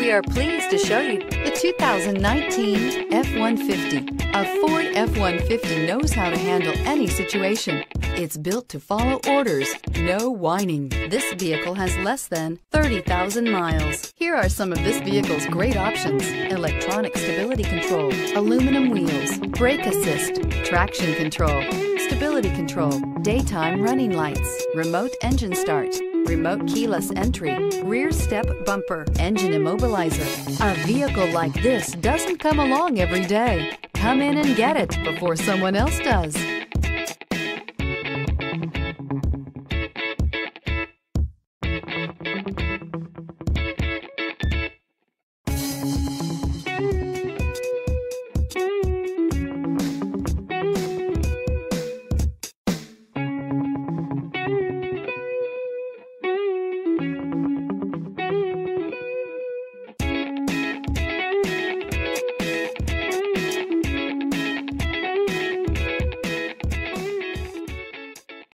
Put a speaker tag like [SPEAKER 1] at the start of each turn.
[SPEAKER 1] We are pleased to show you the 2019 F-150. A Ford F-150 knows how to handle any situation. It's built to follow orders, no whining. This vehicle has less than 30,000 miles. Here are some of this vehicle's great options. Electronic stability control, aluminum wheels, brake assist, traction control, stability control, daytime running lights, remote engine start, remote keyless entry, rear step bumper, engine immobilizer. A vehicle like this doesn't come along every day. Come in and get it before someone else does.